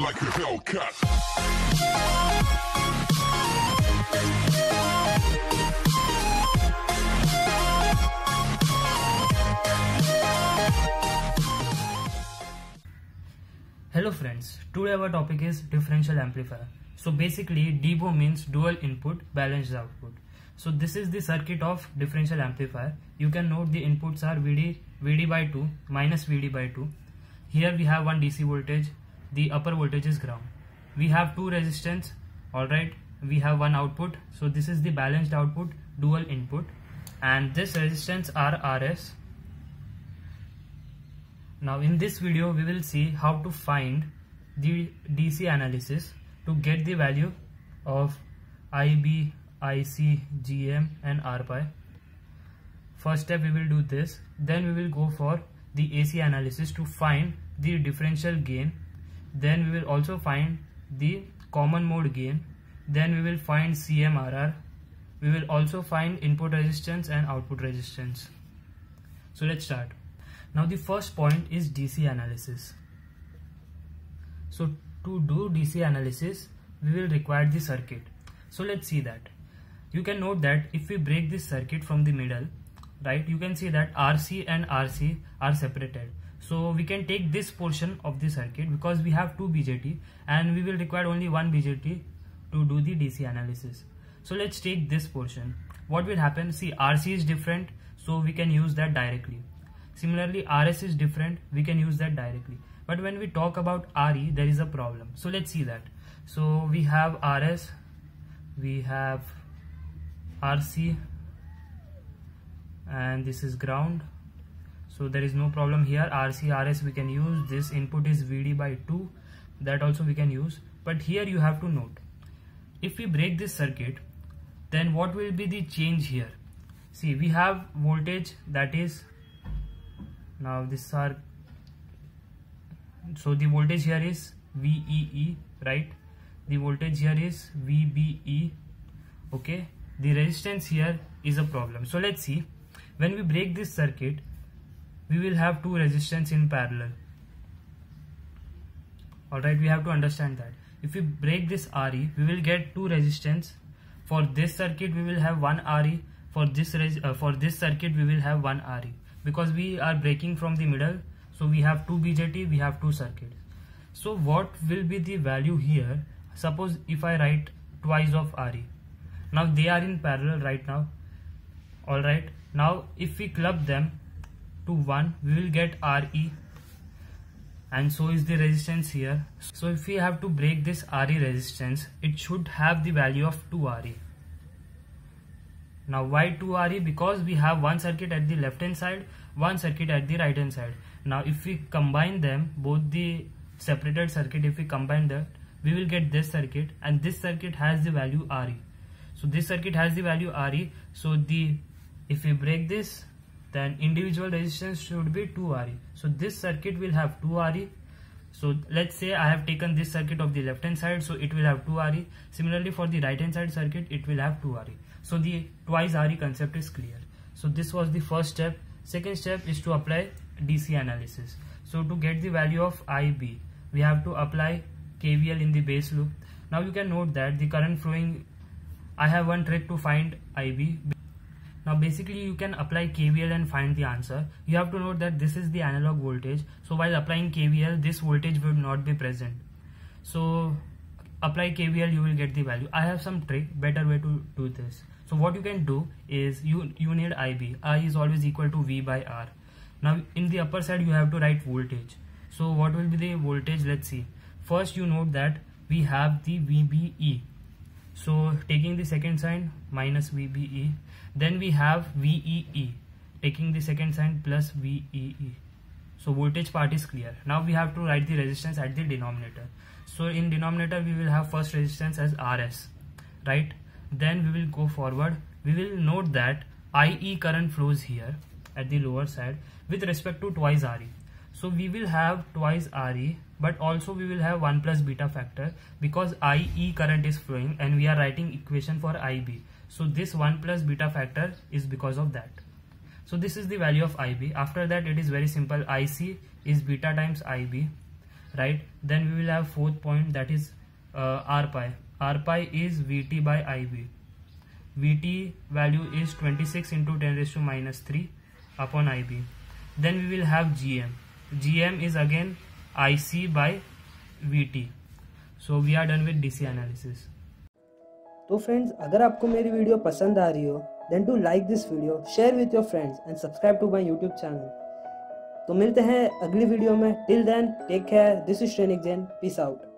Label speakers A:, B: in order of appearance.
A: like a Hellcat.
B: Hello friends, today our topic is differential amplifier. So basically DIBO means dual input balanced output. So this is the circuit of differential amplifier. You can note the inputs are VD, VD by 2 minus VD by 2. Here we have one DC voltage, the upper voltage is ground. We have two resistance, alright, we have one output. So this is the balanced output dual input and this resistance are RS now in this video we will see how to find the DC analysis to get the value of IB, IC, GM and RPi. First step we will do this then we will go for the AC analysis to find the differential gain then we will also find the common mode gain then we will find CMRR we will also find input resistance and output resistance. So let's start. Now the first point is DC analysis. So to do DC analysis, we will require the circuit. So let's see that. You can note that if we break this circuit from the middle, right, you can see that RC and RC are separated. So we can take this portion of the circuit because we have two BJT and we will require only one BJT to do the DC analysis. So let's take this portion. What will happen? See RC is different so we can use that directly Similarly, RS is different. We can use that directly. But when we talk about RE, there is a problem. So let's see that. So we have RS, we have RC, and this is ground. So there is no problem here. RC, RS we can use. This input is VD by 2. That also we can use. But here you have to note. If we break this circuit, then what will be the change here? See, we have voltage that is now this are so the voltage here is VEE right the voltage here is VBE okay the resistance here is a problem so let's see when we break this circuit we will have two resistance in parallel. Alright we have to understand that. If we break this RE we will get two resistance. For this circuit we will have one RE for this uh, for this circuit we will have one RE because we are breaking from the middle so we have two BJT we have two circuits. So what will be the value here? Suppose if I write twice of RE now they are in parallel right now. Alright now if we club them to 1 we will get RE and so is the resistance here so if we have to break this RE resistance it should have the value of 2 RE now why 2RE? Because we have one circuit at the left hand side, one circuit at the right hand side. Now if we combine them, both the separated circuit, if we combine that, we will get this circuit and this circuit has the value RE. So this circuit has the value RE. So the if we break this, then individual resistance should be 2RE. So this circuit will have 2RE. So let's say I have taken this circuit of the left hand side, so it will have 2RE. Similarly for the right hand side circuit, it will have 2RE. So the twice RE concept is clear. So this was the first step. Second step is to apply DC analysis. So to get the value of IB, we have to apply KVL in the base loop. Now you can note that the current flowing, I have one trick to find IB. Now basically you can apply KVL and find the answer. You have to note that this is the analog voltage. So while applying KVL, this voltage will not be present. So apply KVL, you will get the value. I have some trick, better way to do this. So what you can do is you, you need IB. I is always equal to V by R. Now in the upper side you have to write voltage. So what will be the voltage? Let's see. First you note that we have the VBE. So taking the second sign minus VBE. Then we have VEE. Taking the second sign plus VEE. So voltage part is clear. Now we have to write the resistance at the denominator. So in denominator we will have first resistance as RS. Right then we will go forward we will note that IE current flows here at the lower side with respect to twice RE so we will have twice RE but also we will have 1 plus beta factor because IE current is flowing and we are writing equation for IB so this 1 plus beta factor is because of that. So this is the value of IB after that it is very simple. IC is beta times IB right? Then we will have fourth point that is uh, r pi. R pi is vt by ib vt value is 26 into 10 raised to minus 3 upon ib then we will have gm gm is again ic by vt so, we are done with dc analysis.
C: तो friends अगर आपको मेरी video पसंद आ रही हो then to like this video share with your friends and subscribe to my YouTube channel तो मिलते हैं अगली वीडियो में. Till then take care this is ट्रेनिक Jain peace out